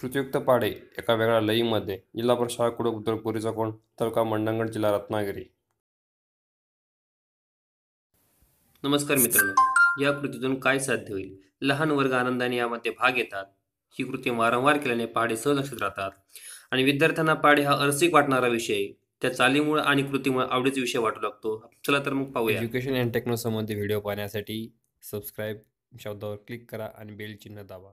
कृतीयुक्त पाढे एका वेगळ्या लईमध्ये जिल्हा परिषद शाळा कुडक बुद्रुक कोण तालुका मंडणगड जिल्हा रत्नागिरी. नमस्कार मित्रांनो. या कृतीतून काय साध्य होईल? लहान वर्ग आनंदाने यामध्ये भाग घेतात. ही कृती वारंवार केल्याने पाडे सहज लक्षात राहतात. आणि विद्यार्थ्यांना पाडे हा अरसिक वाटणारा विषय. त्या चालीमुळे आणि कृतीमुळे आवडीचा विषय वाटू लागतो. चला तर मग पाहूया. एज्युकेशन अँड टेक्नो संबंधी व्हिडिओ पाहण्यासाठी सबस्क्राईब शब्दावर क्लिक करा आणि बेल चिन्ह दाबा.